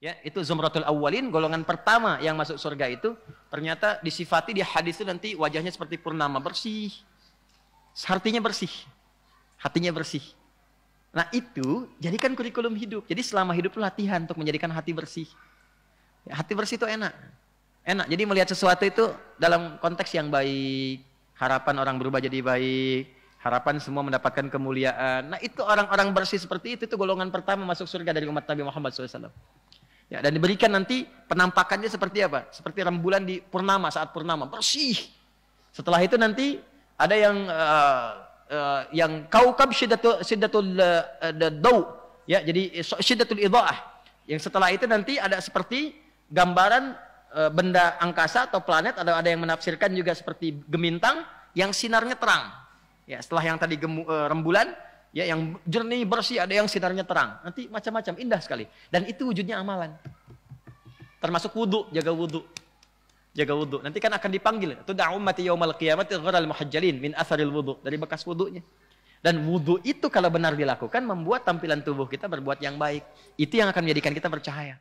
Ya, itu zumratul awwalin, golongan pertama yang masuk surga itu ternyata disifati di hadis itu nanti wajahnya seperti purnama, bersih. Hatinya bersih. Hatinya bersih. Nah, itu jadikan kurikulum hidup. Jadi selama hidup itu latihan untuk menjadikan hati bersih. Ya, hati bersih itu enak. Enak. Jadi melihat sesuatu itu dalam konteks yang baik, harapan orang berubah jadi baik, harapan semua mendapatkan kemuliaan. Nah, itu orang-orang bersih seperti itu itu golongan pertama masuk surga dari umat Nabi Muhammad SAW. Ya, dan diberikan nanti penampakannya seperti apa? Seperti rembulan di purnama saat purnama bersih. Setelah itu nanti ada yang uh, uh, yang kaukab syiddatul syiddatul uh, daw ya jadi syiddatul idhaah. Yang setelah itu nanti ada seperti gambaran uh, benda angkasa atau planet ada ada yang menafsirkan juga seperti gemintang yang sinarnya terang. Ya, setelah yang tadi gemu, uh, rembulan ya yang jernih bersih ada yang sinarnya terang. Nanti macam-macam indah sekali. Dan itu wujudnya amalan. Termasuk wudhu jaga wudhu jaga wudhu nanti kan akan dipanggil tud'a ummati yaumal qiyamati gharal muhajjalin min atharil wudhu dari bekas wudhunya dan wudhu itu kalau benar dilakukan membuat tampilan tubuh kita berbuat yang baik. Itu yang akan menjadikan kita bercahaya